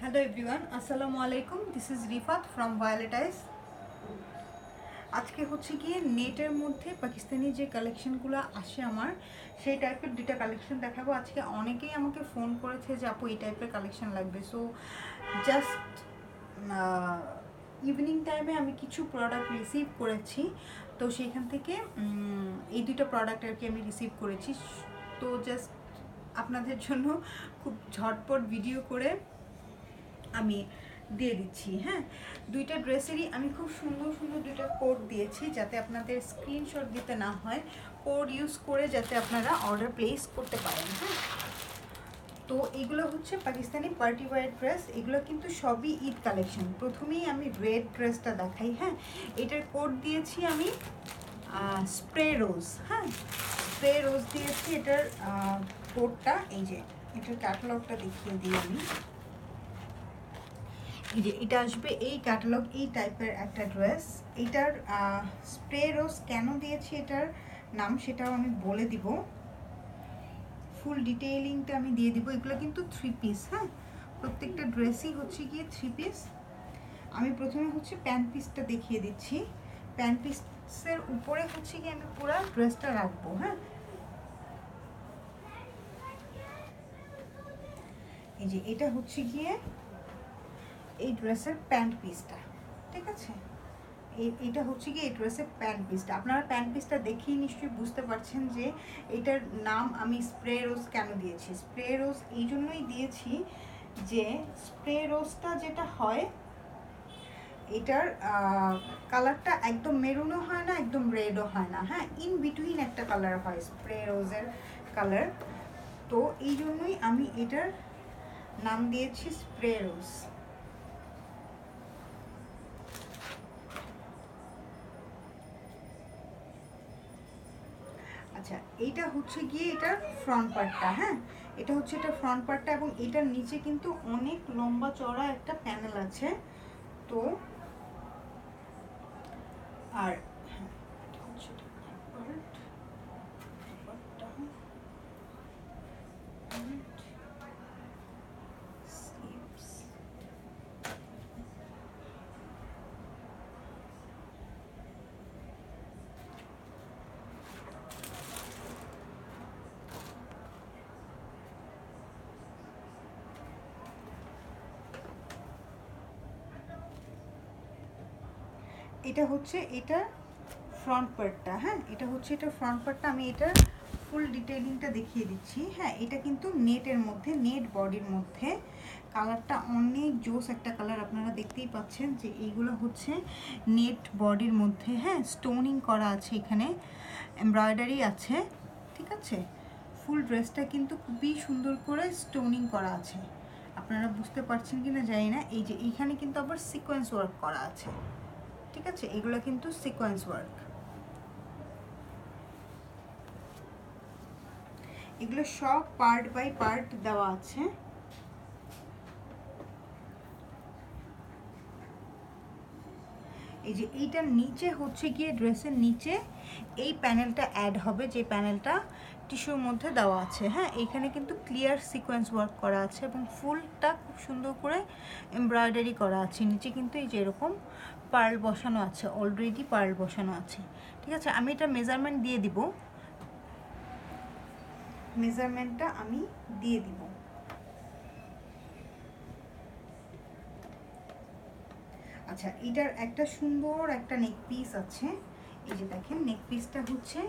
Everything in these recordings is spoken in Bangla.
হ্যালো এভরিওয়ান আসসালামু আলাইকুম this is Rifat from Violetize আজকে হচ্ছে গিয়ে নেটের মধ্যে পাকিস্তানি যে কালেকশনগুলো আসে আমার, সেই টাইপের দুইটা কালেকশন দেখাবো। আজকে অনেকেই আমাকে ফোন করেছে যে, আপু, এই টাইপের কালেকশন লাগবে। সো জাস্ট ইভিনিং টাইমে আমি কিছু প্রোডাক্ট রিসিভ করেছি। তো সেইখান থেকে এই দুইটা প্রোডাক্ট আর কি আমি রিসিভ করেছি। তো জাস্ট আপনাদের জন্য খুব ঝটপট ভিডিও করে আমি দিয়ে দিচ্ছি হ্যাঁ? দুইটা ড্রেসেরই আমি খুব সুন্দর সুন্দর দুইটা কোড দিয়েছি যাতে আপনাদের স্ক্রিনশট দিতে না হয়। কোড ইউজ করে যাতে আপনারা অর্ডার প্লেস করতে পারেন হ্যাঁ? তো এগুলো হচ্ছে পাকিস্তানি পার্টি ওয়ার ড্রেস এগুলো কিন্তু সবই ঈদ কালেকশন প্রথমেই আমি রেড ড্রেসটা দেখাই হ্যাঁ? এটার কোড দিয়েছি আমি স্প্রে রোজ হ্যাঁ? স্প্রে রোজ দিয়েছি এটার কোডটা এই যে, এটার ক্যাটালগটা দেখিয়ে দিই আমি। এই যে এটা আসবে, এই ক্যাটালগ এই টাইপের একটা ড্রেস এটার স্প্রে রোজ কেন দিয়েছি এটার নাম সেটাও আমি বলে দিব। ফুল ডিটেইলিংটা আমি দিয়ে দিব। এগুলো কিন্তু থ্রি পিস হ্যাঁ? প্রত্যেকটা ড্রেসই হচ্ছে গিয়ে থ্রি পিস আমি প্রথমে হচ্ছে প্যান্ট পিসটা দেখিয়ে দিচ্ছি। প্যান্ট পিসের উপরে হচ্ছে গিয়ে আমি পুরো ড্রেসটা রাখব হ্যাঁ? এই যে এটা হচ্ছে গিয়ে এই ড্রেসের প্যান্ট পিসটা ঠিক আছে? এটা হচ্ছে কি এই ড্রেসের প্যান্ট পিসটা আপনারা প্যান্ট পিসটা দেখেই নিশ্চয়ই বুঝতে পারছেন যে এটার নাম আমি স্প্রে রোজ কেন দিয়েছি? স্প্রে রোজ এই জন্যই দিয়েছি যে স্প্রে রোজটা যেটা হয়, এটার কালারটা একদম মেরুনও হয় না, একদম রেডও হয় না। হ্যাঁ ইন বিটুইন একটা কালার হয় স্প্রে রোজের কালার তো এই জন্যই আমি এটার নাম দিয়েছি স্প্রে রোজ আচ্ছা এইটা হচ্ছে গিয়ে এটা ফ্রন্ট পার্টটা হ্যাঁ? এটা হচ্ছে এটা ফ্রন্ট পার্টটা এবং এটার নিচে কিন্তু অনেক লম্বা চড়া একটা প্যানেল আছে। তো, আর হ্যাঁ, এটা হচ্ছে এটা front part, dupatta, and sleeves। এটা হচ্ছে এটা ফ্রন্ট পার্টটা হ্যাঁ? এটা হচ্ছে এটা ফ্রন্ট পার্টটা আমি এটা ফুল ডিটেলিংটা দেখিয়ে দিচ্ছি। হ্যাঁ এটা কিন্তু নেটের মধ্যে নেট বডির মধ্যে। কালারটা অনেক জোস একটা কালার আপনারা দেখতেই পাচ্ছেন যে এইগুলো হচ্ছে নেট বডির মধ্যে হ্যাঁ? স্টোনিং করা আছে এখানে এমব্রয়ডারি আছে, ঠিক আছে? ফুল ড্রেসটা কিন্তু খুবই সুন্দর করে স্টোনিং করা আছে। আপনারা বুঝতে পারছেন কি না জানি না, এই যে এইখানে কিন্তু আবার সিকোয়েন্স ওয়ার্ক করা আছে। ঠিক আছে? এগুলো কিন্তু সিকোয়েন্স ওয়ার্ক এগুলো সব পার্ট বাই পার্ট দেওয়া আছে। এই যে এইটার নিচে হচ্ছে গিয়ে ড্রেসের নিচে এই প্যানেলটা অ্যাড হবে, যে প্যানেলটা টিস্যুর মধ্যে দেওয়া আছে। হ্যাঁ এখানে কিন্তু ক্লিয়ার সিকোয়েন্স ওয়ার্ক করা আছে এবং ফুলটা খুব সুন্দর করে এমব্রয়ডারি করা আছে। নিচে কিন্তু এই যে এরকম পার্ল বসানো আছে অলরেডি পার্ল বসানো আছে। ঠিক আছে, আমি এটা মেজারমেন্ট দিয়ে দিব। মেজারমেন্টটা আমি দিয়ে দিব। আচ্ছা এটার একটা সুন্দর একটা নেক পিস আছে। এই যে দেখেন নেক পিসটা হচ্ছে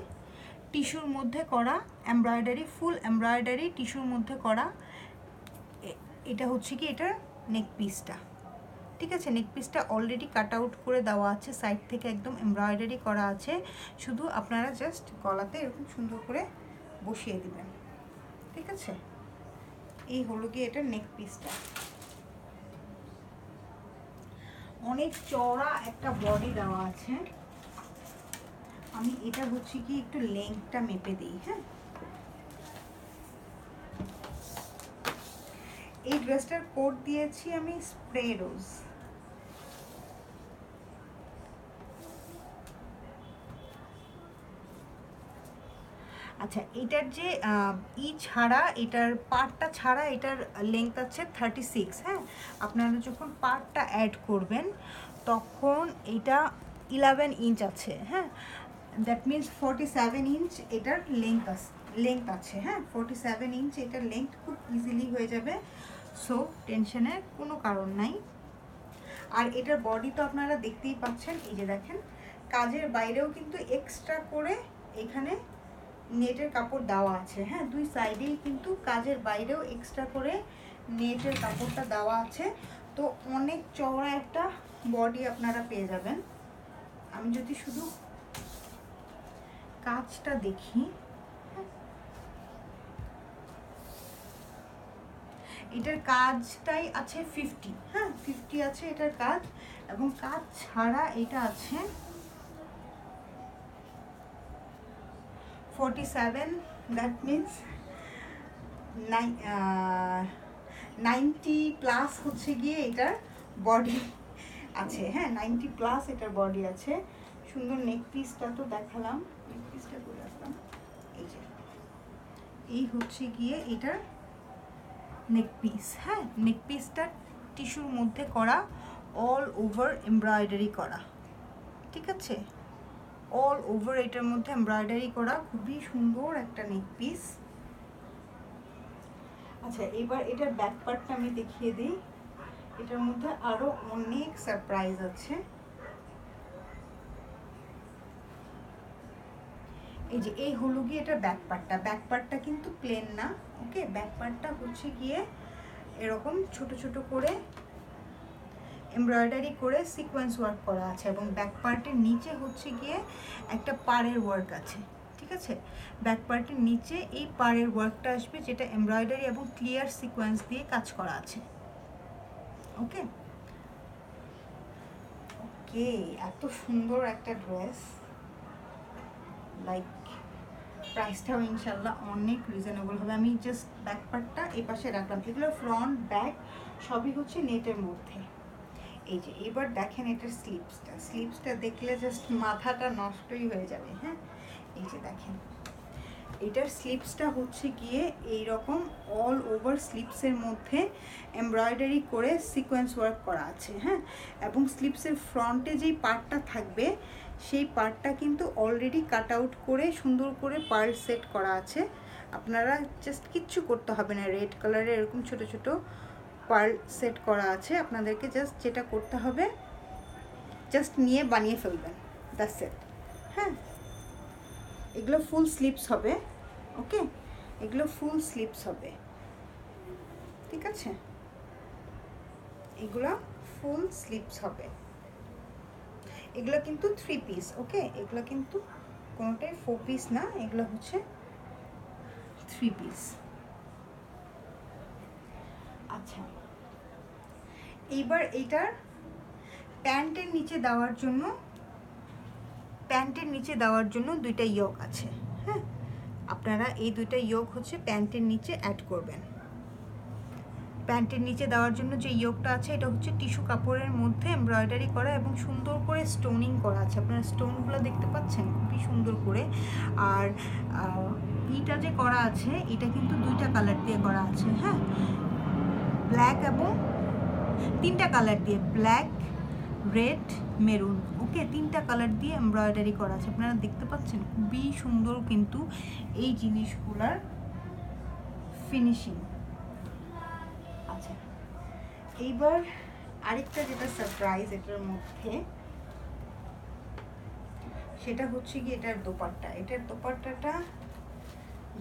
টিস্যুর মধ্যে করা এমব্রয়ডারি, ফুল এমব্রয়ডারি টিস্যুর মধ্যে করা এটা হচ্ছে কি এটার নেক পিসটা। ঠিক আছে? নেক পিসটা অলরেডি কাট আউট করে দেওয়া আছে সাইড থেকে একদম এমব্রয়ডারি করা আছে। শুধু আপনারা জাস্ট গলাতে এরকম সুন্দর করে বসিয়ে দিবেন। ঠিক আছে? এই হলো গিয়ে এটার নেক পিসটা। অনেক চড়া একটা বডি দেওয়া আছে। আমি এটা হচ্ছে কি একটু লেংথটা মেপে দিই হ্যাঁ? এই ড্রেসটার কোড দিয়েছি আমি স্প্রে রোজ। আচ্ছা এটার যে ই ছাড়া, এটার পার্টটা ছাড়া এটার লেংথ আছে থার্টি সিক্স হ্যাঁ? আপনারা যখন পার্টটা অ্যাড করবেন, তখন এটা ইলেভেন ইঞ্চ আছে হ্যাঁ? That means forty seven inch এটার লেংথ আছে লেংথ আছে হ্যাঁ? ফর্টি সেভেন ইঞ্চ এটার লেংথ খুব ইজিলি হয়ে যাবে। সো টেনশনের কোনো কারণ নাই। আর এটার বডি তো আপনারা দেখতেই পাচ্ছেন, এই যে দেখেন, কাজের বাইরেও কিন্তু এক্সট্রা করে এখানে নেটের কাপড় দেওয়া আছে হ্যাঁ? দুই সাইডেই কিন্তু কাজের বাইরেও এক্সট্রা করে নেটের কাপড়টা দেওয়া আছে। তো অনেক চওড়া একটা বডি আপনারা পেয়ে যাবেন। আমি যদি শুধু কাজটা দেখি। এটার কাজটাই আছে ফিফটি হ্যাঁ ফিফটি আছে এটার কাজ। এবং কাজ ছাড়া এটা আছে forty seven that means ninety plus হচ্ছে গিয়ে এটার বডি আছে। হ্যাঁ নাইনটি প্লাস এটার বডি আছে। সুন্দর নেক পিসটা তো দেখালাম। নেক পিসটা করে আসলাম। এই যে। এই হচ্ছে গিয়ে এটার নেক পিস হ্যাঁ নেক পিসটা টিস্যুর মধ্যে করা অল ওভার এমব্রয়ডারি করা। ঠিক আছে? অল ওভার এটার মধ্যে এমব্রয়ডারি করা, খুবই সুন্দর একটা নেক পিস আচ্ছা এবার এটার ব্যাক পার্টটা আমি দেখিয়ে দিই। এটার মধ্যে আরও অনেক সারপ্রাইজ আছে। এই যে, এই হলো গিয়ে ব্যাক পার্টটা ব্যাক পার্টটা কিন্তু প্লেন না ওকে ব্যাক পার্টটা হচ্ছে গিয়ে এরকম ছোট ছোট করে এমব্রয়ডারি করে সিকোয়েন্স ওয়ার্ক করা আছে এবং ব্যাক পার্টের নিচে হচ্ছে গিয়ে একটা পাড়ের ওয়ার্ক আছে, ঠিক আছে? ব্যাক পার্টের নিচে এই পাড়ের ওয়ার্কটা আসবে যেটা এমব্রয়ডারি এবং ক্লিয়ার সিকোয়েন্স দিয়ে কাজ করা আছে। ওকে ওকে এত সুন্দর একটা ড্রেস লাইক প্রাইসটাও ইনশাল্লাহ অনেক রিজনেবল হবে। আমি জাস্ট ব্যাক পার্টটা এই পাশে রাখলাম। এগুলো ফ্রন্ট ব্যাক সবই হচ্ছে নেটের মধ্যে। এই যে, এবার দেখেন এটার স্লিপসটা স্লিপসটা দেখলে জাস্ট মাথাটা নষ্টই হয়ে যাবে হ্যাঁ? এই যে দেখেন। এটার স্লিপসটা হচ্ছে গিয়ে এই রকম অল ওভার স্লিপসের মধ্যে এমব্রয়ডারি করে সিকোয়েন্স ওয়ার্ক করা আছে হ্যাঁ? এবং স্লিপসের ফ্রন্টে যেই পার্টটা থাকবে, সেই পার্টটা কিন্তু অলরেডি কাট আউট করে সুন্দর করে পার্ল সেট করা আছে। আপনারা জাস্ট কিচ্ছু করতে হবে না রেড কালারের এরকম ছোট ছোট পার্ল সেট করা আছে। আপনাদেরকে জাস্ট যেটা করতে হবে জাস্ট নিয়ে বানিয়ে ফেলবেন। দ্য সেট হ্যাঁ? এগুলো ফুল স্লিপস হবে ওকে এগুলো ফুল স্লিপস হবে, ঠিক আছে? এগুলো ফুল স্লিপস হবে। এগুলো কিন্তু থ্রি পিস ওকে এগুলো কিন্তু কোনোটাই ফোর পিস না, এগুলো হচ্ছে থ্রি পিস আচ্ছা এইবার এইটার প্যান্টের নিচে দেওয়ার জন্য প্যান্টের নিচে দেওয়ার জন্য দুইটা ইয়োগ আছে হ্যাঁ? আপনারা এই দুইটা ইয়োগ হচ্ছে প্যান্টের নিচে অ্যাড করবেন। প্যান্টের নিচে দেওয়ার জন্য যে ইয়োগটা আছে, এটা হচ্ছে টিস্যু কাপড়ের মধ্যে এমব্রয়ডারি করা এবং সুন্দর করে স্টোনিং করা আছে। আপনারা স্টোনগুলো দেখতে পাচ্ছেন? খুবই সুন্দর করে। আর ইটা যে করা আছে, এটা কিন্তু দুইটা কালার দিয়ে করা আছে হ্যাঁ? ব্ল্যাক এবং তিনটা কালার দিয়ে। ব্ল্যাক রেড মেরুন ওকে তিনটা কালার দিয়ে এমব্রয়ডারি করা আছে। আপনারা দেখতে পাচ্ছেন, খুবই সুন্দর কিন্তু এই জিনিসগুলার ফিনিশিং আচ্ছা এইবার আরেকটা যেটা সারপ্রাইজ এটার মধ্যে, সেটা হচ্ছে কি এটার দোপাট্টা। এটার দোপাট্টাটা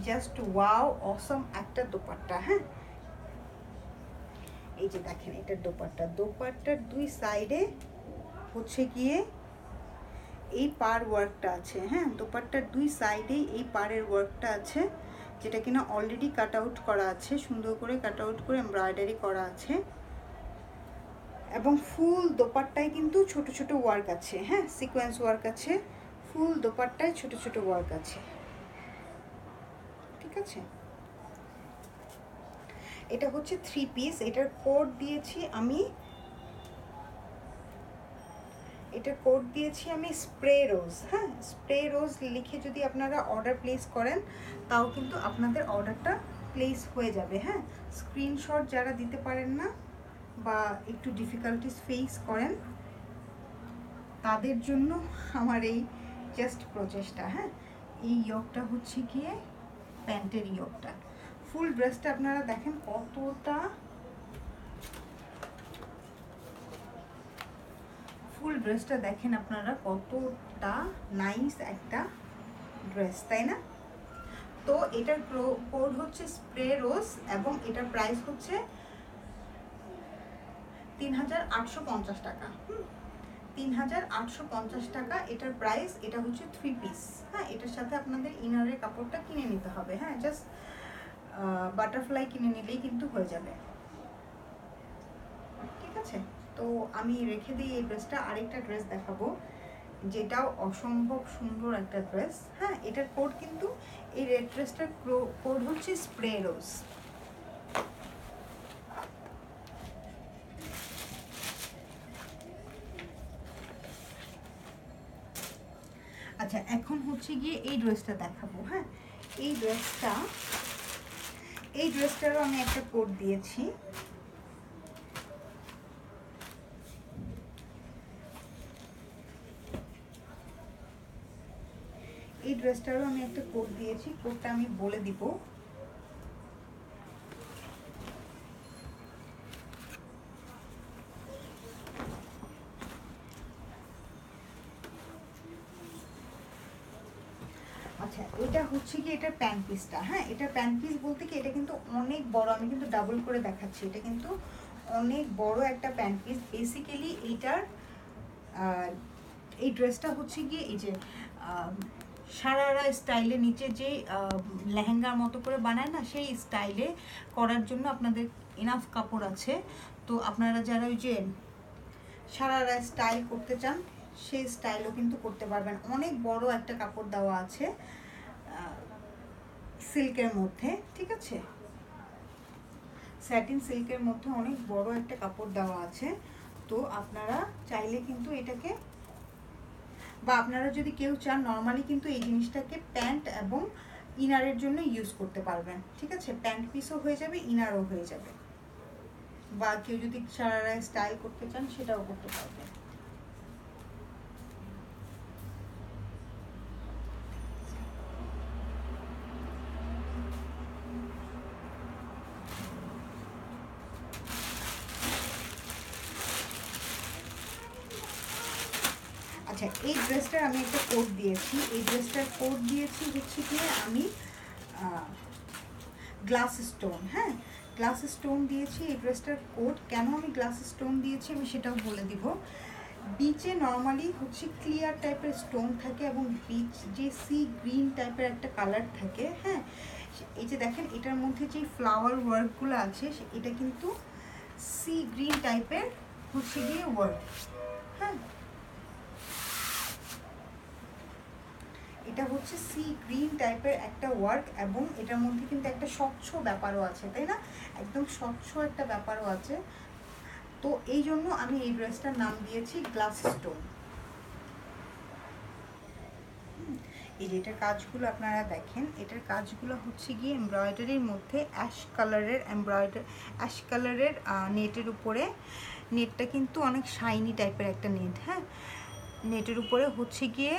জাস্ট ওয়াও অসম একটা দোপাট্টা হ্যাঁ? এই যে দেখেন, এটার দোপাট্টা। দোপাট্টার দুই সাইডে হচ্ছে গিয়ে এই পার ওয়ার্কটা আছে হ্যাঁ? দোপাট্টার দুই সাইডেই এই পাড়ের ওয়ার্কটা আছে, যেটা কিনা অলরেডি কাট আউট করা আছে, সুন্দর করে কাট আউট করে এমব্রয়ডারি করা আছে। এবং ফুল দোপাট্টায় কিন্তু ছোট ছোট ওয়ার্ক আছে হ্যাঁ? সিকোয়েন্স ওয়ার্ক আছে, ফুল দোপাট্টায় ছোট ছোট ওয়ার্ক আছে। ঠিক আছে? এটা হচ্ছে থ্রি পিস এটার কোড দিয়েছি আমি এটা কোড দিয়েছি আমি স্প্রে রোজ হ্যাঁ? স্প্রে রোজ লিখে যদি আপনারা অর্ডার প্লেস করেন, তাও কিন্তু আপনাদের অর্ডারটা প্লেস হয়ে যাবে হ্যাঁ? স্ক্রিনশট যারা দিতে পারেন না বা একটু ডিফিকাল্টিস ফেস করেন, তাদের জন্য আমার এই জাস্ট প্রচেষ্টা হ্যাঁ? এই ইয়কটা হচ্ছে গিয়ে প্যান্টের ইয়কটা। ফুল ড্রেসটা আপনারা দেখেন কতটা ফুল ড্রেসটা দেখেন আপনারা, কতটা নাইস একটা ড্রেস তাই না? তো এটার কোড হচ্ছে স্প্রে রোজ এবং এটার প্রাইস হচ্ছে তিন হাজার আটশো পঞ্চাশ টাকা। তিন হাজার আটশো পঞ্চাশ টাকা এটার প্রাইস এটা হচ্ছে থ্রি পিস হ্যাঁ এটার সাথে আপনাদের ইনারের কাপড়টা কিনে নিতে হবে। হ্যাঁ জাস্ট বাটারফ্লাই কিনে নিলেই কিন্তু হয়ে যাবে। ঠিক আছে? তো আমি রেখে দিই এই ড্রেসটা আরেকটা ড্রেস দেখাবো, যেটাও অসম্ভব সুন্দর একটা ড্রেস হ্যাঁ এটার কোড কিন্তু এই রেড ড্রেসটার কোড হচ্ছে স্প্রে রোজ আচ্ছা এখন হচ্ছে গিয়ে এই ড্রেসটা দেখাবো হ্যাঁ? এই ড্রেসটা এই ড্রেসটারও আমি একটা কোড দিয়েছি এই ড্রেসটারও আমি একটা কোড দিয়েছি কোডটা আমি বলে দিব। আচ্ছা এটা হচ্ছে কি এটার প্যান্ট পিসটা? হ্যাঁ এটা প্যান্ট পিস বলতে কি এটা কিন্তু অনেক বড়, আমি কিন্তু ডাবল করে দেখাচ্ছি। এটা কিন্তু অনেক বড় একটা প্যান্ট পিস। বেসিক্যালি এইটার এই ড্রেসটা হচ্ছে গিয়ে এই যে সারারা স্টাইলে নিচে যে লেহেঙ্গার মতো করে বানায় না, সেই স্টাইলে করার জন্য আপনাদের ইনাফ কাপড় আছে। তো আপনারা যারা ওই যে সারারা স্টাইল করতে চান, সেই স্টাইলও কিন্তু করতে পারবেন। অনেক বড় একটা কাপড় দেওয়া আছে সিল্কের মধ্যে, ঠিক আছে? স্যাটিন সিল্কের মধ্যে অনেক বড় একটা কাপড় দেওয়া আছে। তো আপনারা চাইলে কিন্তু এটাকে বা আপনারা যদি কেউ চান নর্মালি কিন্তু এই জিনিসটাকে প্যান্ট এবং ইনারের জন্য ইউজ করতে পারবেন। ঠিক আছে? প্যান্ট পিসও হয়ে যাবে ইনারও হয়ে যাবে। বা কেউ যদি সারা স্টাইল করতে চান, সেটাও করতে পারবেন আচ্ছা এই ড্রেসটার আমি একটা কোড দিয়েছি এই কোড দিয়েছি হচ্ছে কি আমি গ্লাস স্টোন হ্যাঁ? গ্লাস স্টোন দিয়েছি, এই ড্রেসটার কোড কেন আমি গ্লাস স্টোন দিয়েছি আমি সেটাও বলে দিব। বিচে নর্মালি হচ্ছে ক্লিয়ার টাইপের স্টোন থাকে এবং বিচ যে সি গ্রিন টাইপের একটা কালার থাকে হ্যাঁ? এই যে দেখেন, এটার মধ্যে যে ফ্লাওয়ার ওয়ার্কগুলো আছে এটা কিন্তু সি গ্রিন টাইপের হচ্ছে গিয়ে ওয়ার্ক হ্যাঁ? এটা হচ্ছে সি গ্রিন টাইপের একটা ওয়ার্ক এবং এটার মধ্যে কিন্তু একটা স্বচ্ছ ব্যাপারও আছে, তাই না? একদম স্বচ্ছ একটা ব্যাপারও আছে। তো এই জন্য আমি এই ড্রেসটার নাম দিয়েছি গ্লাস স্টোন এই যে এটার কাজগুলো আপনারা দেখেন, এটার কাজগুলো হচ্ছে গিয়ে এমব্রয়ডারির মধ্যে অ্যাশ কালারের এমব্রয়ডার অ্যাশ কালারের নেটের উপরে নেটটা কিন্তু অনেক শাইনি টাইপের একটা নেট হ্যাঁ? নেটের উপরে হচ্ছে গিয়ে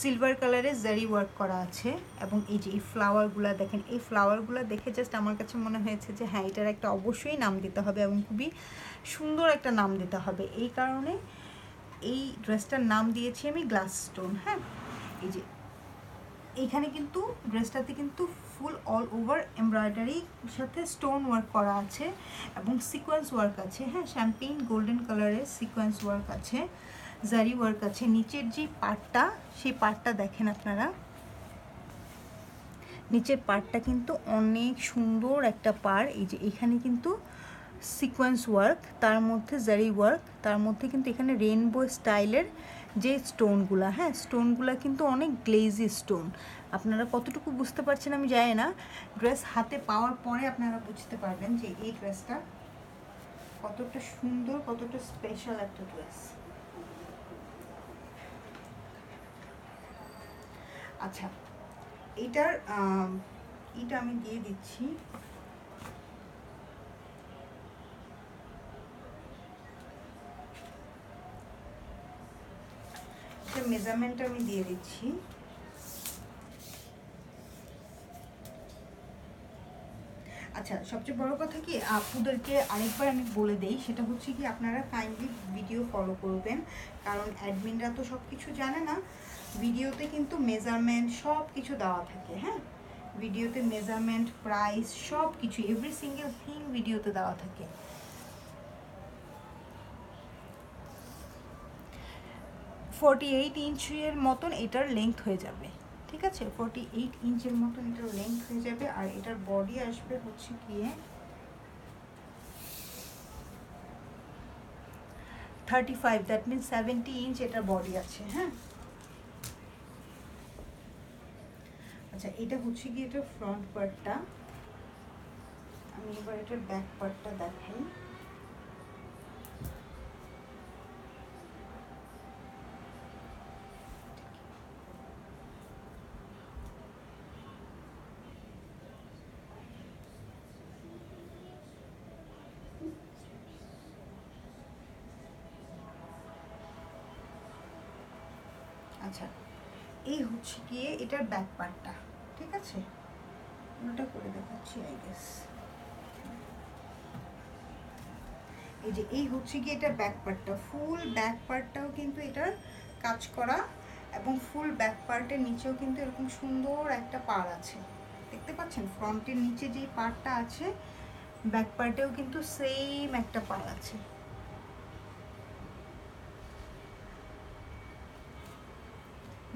সিলভার কালারের জারি ওয়ার্ক করা আছে এবং এই যে এই ফ্লাওয়ারগুলো দেখেন, এই ফ্লাওয়ারগুলো দেখে জাস্ট আমার কাছে মনে হয়েছে যে হ্যাঁ এটার একটা অবশ্যই নাম দিতে হবে এবং খুবই সুন্দর একটা নাম দিতে হবে। এই কারণে এই ড্রেসটার নাম দিয়েছি আমি গ্লাস স্টোন হ্যাঁ? এই যে এইখানে কিন্তু ড্রেসটাতে কিন্তু ফুল অল ওভার এমব্রয়ডারির সাথে স্টোন ওয়ার্ক করা আছে এবং সিকোয়েন্স ওয়ার্ক আছে হ্যাঁ? শ্যাম্পেইন গোল্ডেন কালারের সিকোয়েন্স ওয়ার্ক আছে। জারি ওয়ার্ক আছে। নিচের যে পার্টটা সেই পার্টটা দেখেন আপনারা। নিচের পার্টটা কিন্তু অনেক সুন্দর একটা পার এই যে এখানে কিন্তু সিকোয়েন্স ওয়ার্ক তার মধ্যে জারি ওয়ার্ক তার মধ্যে কিন্তু এখানে রেনবো স্টাইলের যে স্টোনগুলা হ্যাঁ স্টোনগুলা কিন্তু অনেক গ্লেজি স্টোন আপনারা কতটুকু বুঝতে পারছেন আমি জানি না। ড্রেস হাতে পাওয়ার পরে আপনারা বুঝতে পারবেন যে এই ড্রেসটা কতটা সুন্দর, কতটা স্পেশাল একটা ড্রেস আচ্ছা এটার এটা আমি দিয়ে দিচ্ছি। মেজারমেন্ট আমি দিয়ে দিচ্ছি। আচ্ছা সবচেয়ে বড় কথা কি, আপুদেরকে আরেকবার আমি বলে দেই, সেটা হচ্ছে কি, আপনারা কাইন্ডলি ভিডিও ফলো করবেন। কারণ অ্যাডমিনরা তো সব কিছু জানে না ভিডিওতে কিন্তু মেজারমেন্ট সব কিছু দেওয়া থাকে হ্যাঁ? ভিডিওতে মেজারমেন্ট প্রাইস সব কিছু এভরি সিঙ্গেল থিং ভিডিওতে দেওয়া থাকে। ফর্টি এইট ইঞ্চের মতন এটার লেংথ হয়ে যাবে। ঠিক আছে? ফর্টি এইট ইঞ্চের মতো এটার লেংথ হয়ে যাবে আর এটার বডি আসবে হচ্ছে গিয়ে thirty five that means seventy inch এটার বডি আছে হ্যাঁ? আচ্ছা এটা হচ্ছে গিয়ে এটার ফ্রন্ট পার্টটা আমি এবার এটার ব্যাক পার্টটা দেখাই। আচ্ছা এই হচ্ছে গিয়ে এটার ব্যাক পার্টটা ঠিক আছে? ওটা করে দেখাচ্ছি আই গেস এই যে, এই হচ্ছে গিয়ে এটার ব্যাক পার্টটা ফুল ব্যাক পার্টটাও কিন্তু এটার কাজ করা এবং ফুল ব্যাক পার্টের নিচেও কিন্তু এরকম সুন্দর একটা পার আছে। দেখতে পাচ্ছেন? ফ্রন্টের নিচে যেই পার্টটা আছে ব্যাক পার্টেও কিন্তু সেম একটা পার আছে।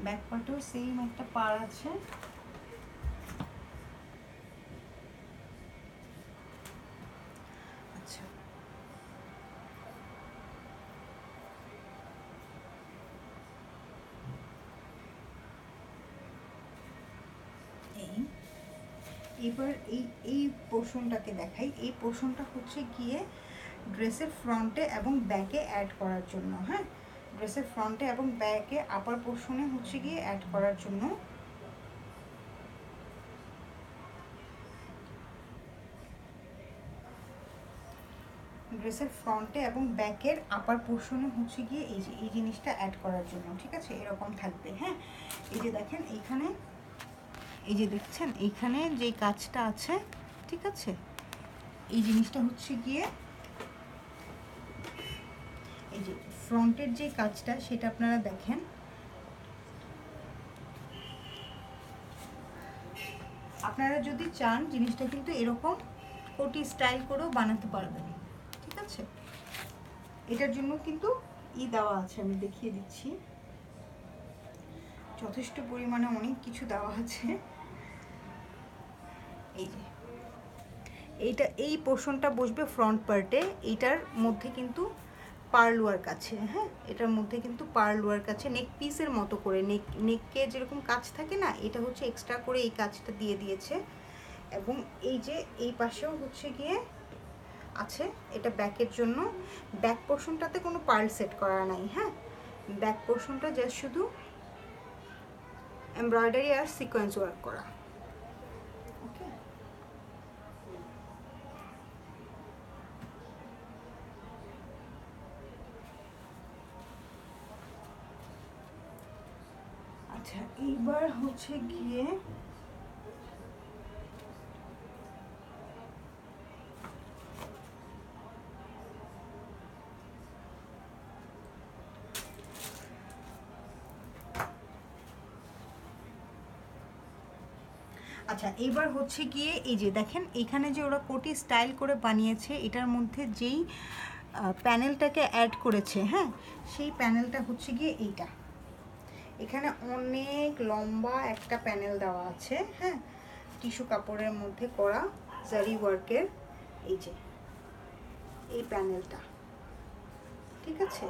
ব্যাক পার্টেও সেম একটা পার আছে। আচ্ছা। এবার এই এই পোর্শনটাকে দেখাই। এই পোর্শনটা হচ্ছে গিয়ে ড্রেসের ফ্রন্টে এবং ব্যাকে অ্যাড করার জন্য হ্যাঁ? ড্রেসের ফ্রন্টে এবং ব্যাকে আপার পোর্শনে হচ্ছে গিয়ে অ্যাড করার জন্য। ড্রেসের ফ্রন্টে এবং ব্যাকের আপার পোর্শনে হচ্ছে গিয়ে এই যে, এই জিনিসটা অ্যাড করার জন্য, ঠিক আছে? এরকম থাকবে হ্যাঁ? এই যে দেখেন, এইখানে, এই যে দেখছেন, এইখানে যে কাজটা আছে, ঠিক আছে? এই জিনিসটা হচ্ছে গিয়ে, এই যে ফ্রন্টের যে কাজটা, সেটা আপনারা দেখেন। আপনারা যদি চান, জিনিসটা কিন্তু এরকম কোটি স্টাইল করেও বানাতে পারবেন। ঠিক আছে? এটার জন্য কিন্তু ই দেওয়া আছে, আমি দেখিয়ে দিচ্ছি। যথেষ্ট পরিমাণে অনেক কিছু দেওয়া আছে। এই যে। এইটা, এই পোর্শনটা বসবে ফ্রন্ট পার্টে। এইটার মধ্যে কিন্তু পার্লুয়ার কাছে হ্যাঁ? এটার মধ্যে কিন্তু পার্লুয়ার কাছে নেক পিসের মতো করে নেক নেককে যেরকম কাজ থাকে না, এটা হচ্ছে এক্সট্রা করে এই কাজটা দিয়ে দিয়েছে। এবং এই যে, এই পাশেও হচ্ছে গিয়ে আছে, এটা ব্যাকের জন্য। ব্যাক পোর্শনটাতে কোনো পার্ল সেট করা নাই হ্যাঁ? ব্যাক পোর্শনটা জাস্ট শুধু এমব্রয়ডারি আর সিকোয়েন্স ওয়ার্ক করা ওকে আচ্ছা এইবার হচ্ছে গিয়ে আচ্ছা এবার হচ্ছে গিয়ে এই যে দেখেন, এখানে যে ওরা কোটি স্টাইল করে বানিয়েছে, এটার মধ্যে যেই প্যানেলটাকে অ্যাড করেছে হ্যাঁ? সেই প্যানেলটা হচ্ছে গিয়ে এইটা। এখানে অনেক লম্বা একটা প্যানেল দেওয়া আছে হ্যাঁ? টিস্যু কাপড়ের মধ্যে করা জারি ওয়ার্কের, এই যে, এই প্যানেলটা, ঠিক আছে?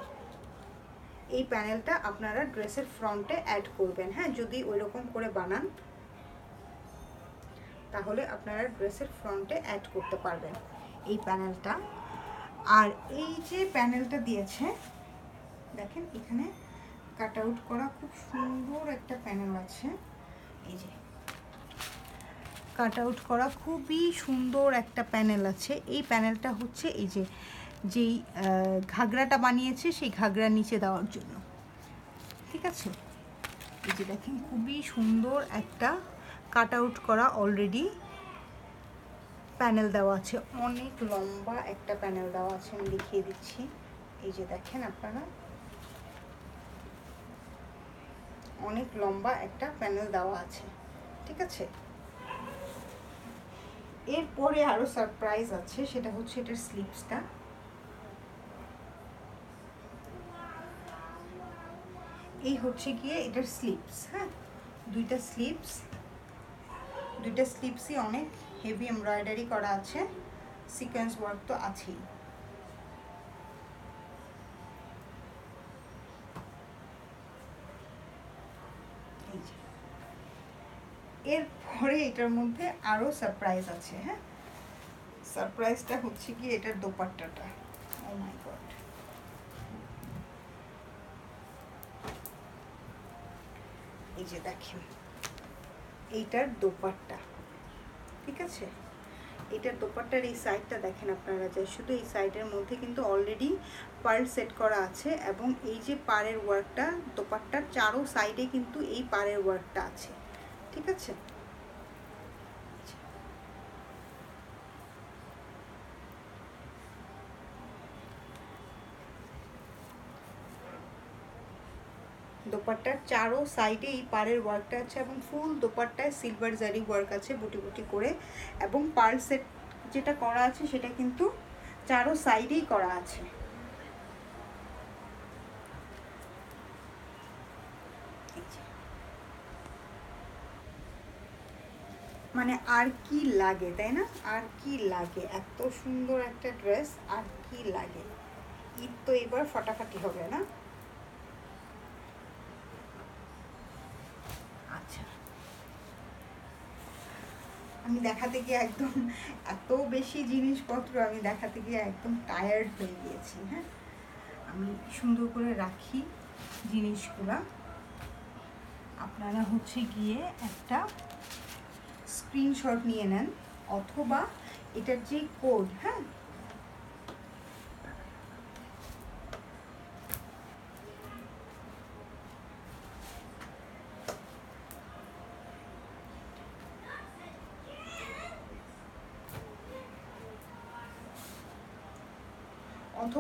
এই প্যানেলটা আপনারা ড্রেসের ফ্রন্টে অ্যাড করবেন হ্যাঁ? যদি ওই রকম করে বানান, তাহলে আপনারা ড্রেসের ফ্রন্টে অ্যাড করতে পারবেন এই প্যানেলটা। আর এই যে প্যানেলটা দিয়েছে, দেখেন এখানে কাট আউট করা খুব সুন্দর একটা প্যানেল আছে। এই যে। কাট আউট করা খুবই সুন্দর একটা প্যানেল আছে। এই প্যানেলটা হচ্ছে এই যে, যেই ঘাগরাটা বানিয়েছে সেই ঘাগরার নিচে দেওয়ার জন্য। ঠিক আছে? এই যে দেখেন, খুবই সুন্দর একটা কাট আউট করা অলরেডি প্যানেল দেওয়া আছে। অনেক লম্বা একটা প্যানেল দেওয়া আছে, আমি দেখিয়ে দিচ্ছি। এই যে দেখেন আপনারা। অনেক লম্বা একটা প্যানেল দেওয়া আছে, ঠিক আছে? এরপরে আরও সারপ্রাইজ আছে, সেটা হচ্ছে এটার স্লিপসটা এই হচ্ছে গিয়ে এটার স্লিপস হ্যাঁ? দুইটা স্লিপস দুইটা স্লিপসই অনেক হেভি এমব্রয়ডারি করা আছে সিকোয়েন্স ওয়ার্ক তো আছেই এই যে। এরপরে এটার মধ্যে আরও সারপ্রাইজ আছে হ্যাঁ? সারপ্রাইজটা হচ্ছে কি এটার দোপাট্টাটা। ও মাই গড এই যে দেখেন, এইটার দোপাট্টা, ঠিক আছে? এটার দোপাট্টার এই সাইডটা দেখেন আপনারা যে শুধু এই সাইডের মধ্যে কিন্তু অলরেডি পার্ল সেট করা আছে এবং এই যে পাড়ের ওয়ার্কটা দোপাট্টার চারো সাইডে কিন্তু এই পাড়ের ওয়ার্কটা আছে, ঠিক আছে? দোপাট্টার চারো সাইডে এই পাড়ের ওয়ার্কটা আছে এবং ফুল দোপাট্টায় সিলভার জারি ওয়ার্ক আছে বুটি বুটি করে এবং পার্ল সেট যেটা করা আছে সেটা কিন্তু চারো সাইডেই করা আছে। মানে আর কি লাগে, তাই না? আর কি লাগে? এত সুন্দর একটা ড্রেস আর কি লাগে? ঈদ তো এবার ফাটাফাটি হবে, না আচ্ছা আমি দেখাতে গিয়ে একদম এত বেশি জিনিসপত্র আমি দেখাতে গিয়ে একদম টায়ার্ড হয়ে গিয়েছি হ্যাঁ? আমি সুন্দর করে রাখি জিনিসগুলো। আপনারা হচ্ছে গিয়ে একটা স্ক্রিনশট নিয়ে নেন, অথবা এটার যে কোড হ্যাঁ?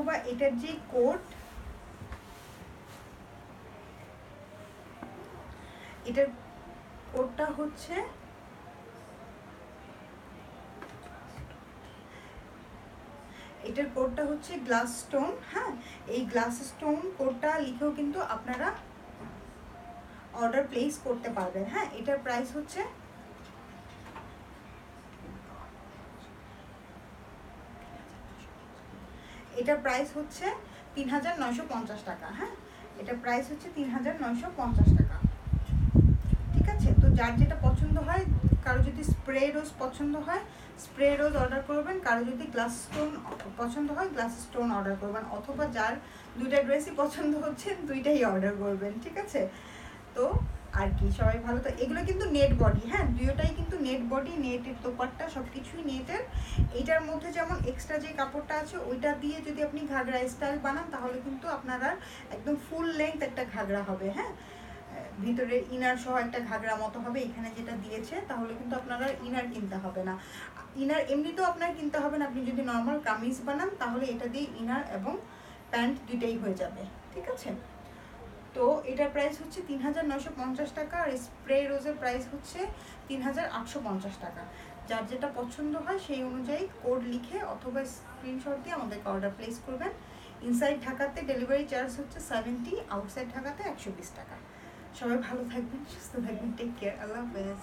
অথবা এটার যে কোড, এটার কোডটা হচ্ছে এটার কোডটা হচ্ছে গ্লাস স্টোন হ্যাঁ? এই গ্লাস স্টোন কোডটা লিখেও কিন্তু আপনারা অর্ডার প্লেস করতে পারবেন হ্যাঁ? এটার প্রাইস হচ্ছে এটার প্রাইস হচ্ছে তিন হাজার নয়শো পঞ্চাশ টাকা হ্যাঁ? এটা প্রাইস হচ্ছে তিন হাজার নয়শো পঞ্চাশ টাকা। ঠিক আছে? তো যার যেটা পছন্দ হয়, কারও যদি স্প্রে রোজ পছন্দ হয় স্প্রে রোজ অর্ডার করবেন। কারও যদি গ্লাস স্টোন পছন্দ হয় গ্লাস স্টোন অর্ডার করবেন। অথবা যার দুইটা ড্রেসই পছন্দ হচ্ছে, দুইটাই অর্ডার করবেন। ঠিক আছে? তো আর কি, সবাই ভালো তো এগুলো কিন্তু নেট বডি হ্যাঁ? দুইটাই কিন্তু নেট বডি নেটের দোপাট্টা সব কিছুই নেটের এইটার মধ্যে যেমন এক্সট্রা যে কাপড়টা আছে, ওইটা দিয়ে যদি আপনি ঘাগরা স্টাইল বানান, তাহলে কিন্তু আপনারা একদম ফুল লেন্থ একটা ঘাগরা হবে হ্যাঁ? ভিতরে ইনার সহ একটা ঘাগরা মতো হবে, এখানে যেটা দিয়েছে, তাহলে কিন্তু আপনারা ইনার কিনতে হবে না। ইনার এমনিতেও আপনার কিনতে হবে না, আপনি যদি নর্মাল কামিজ বানান, তাহলে এটা দিয়ে ইনার এবং প্যান্ট দুইটাই হয়ে যাবে, ঠিক আছে? তো এটার প্রাইস হচ্ছে তিন হাজার নশো পঞ্চাশ টাকা আর স্প্রে রোজের প্রাইস হচ্ছে তিন হাজার আটশো পঞ্চাশ টাকা। যার যেটা পছন্দ হয় সেই অনুযায়ী কোড লিখে অথবা স্ক্রিনশট দিয়ে আমাদেরকে অর্ডার প্লেস করবেন। ইনসাইড ঢাকাতে ডেলিভারি চার্জ হচ্ছে সেভেন্টি আউটসাইড ঢাকাতে একশো বিশ টাকা। সবাই ভালো থাকবেন, সুস্থ থাকবেন টেক কেয়ার আল্লাহ হাফেজ।